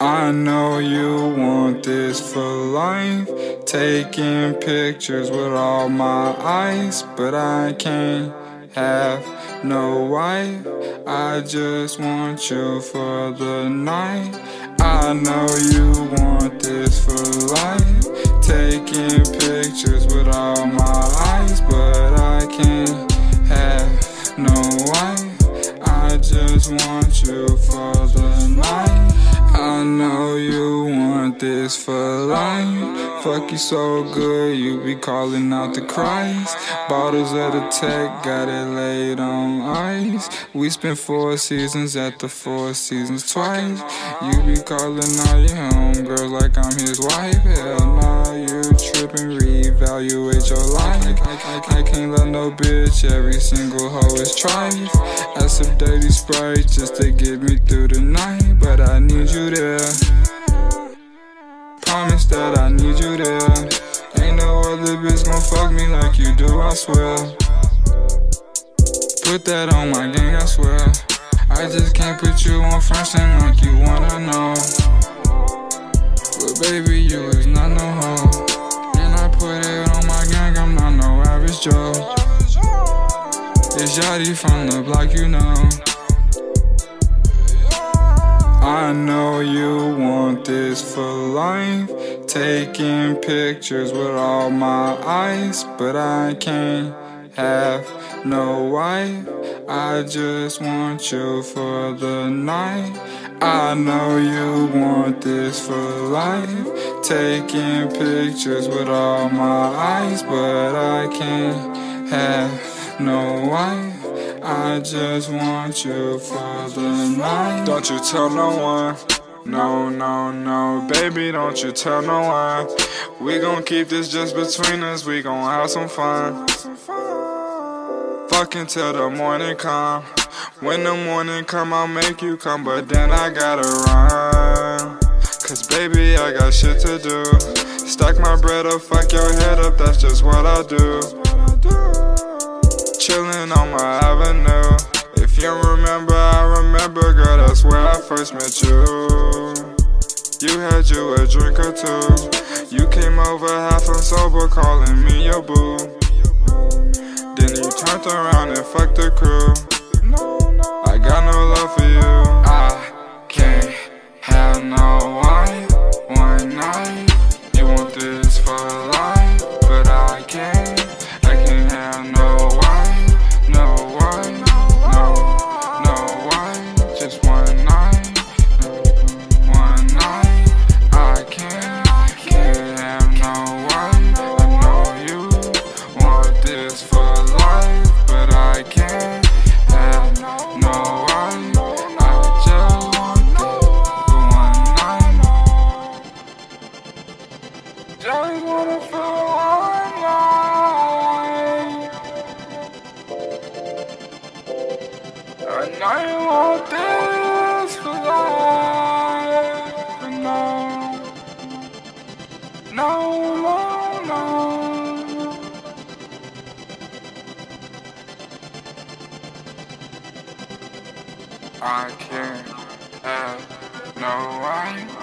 I know you want this for life. Taking pictures with all my eyes, but I can't have no wife. I just want you for the night. I know you want this for life. Taking pictures with all my eyes, but I can't have no wife. I just want you for this for life. Fuck you so good, you be calling out the Christ. Bottles of the tech, got it laid on ice. We spent four seasons at the Four Seasons twice. You be calling all your homegirls like I'm his wife. Hell nah, you tripping, reevaluate your life. I, I, I can't love no bitch, every single hoe is trife. Add some dirty sprite just to get me through the night, but I need you there. Promise that I need you there. Ain't no other bitch gon' fuck me like you do, I swear. Put that on my gang, I swear. I just can't put you on front end like you wanna know. But baby, you is not no hoe. And I put it on my gang, I'm not no average Joe. It's Yachty from the block, you know. I know you want this for life. Taking pictures with all my eyes, but I can't have no wife. I just want you for the night. I know you want this for life. Taking pictures with all my eyes, but I can't have no wife. I just want you for the night. Don't you tell no one. No, no, no, baby, don't you tell no one. We gon' keep this just between us, we gon' have some fun. Fuck until the morning come. When the morning come, I'll make you come, but then I gotta run. Cause baby, I got shit to do. Stack my bread up, fuck your head up, that's just what I do. Remember, girl, that's where I first met you. You had you a drink or two. You came over half and sober, calling me your boo. Then you turned around and fucked the crew. I got no love for you. I want this no. I can't have no idea.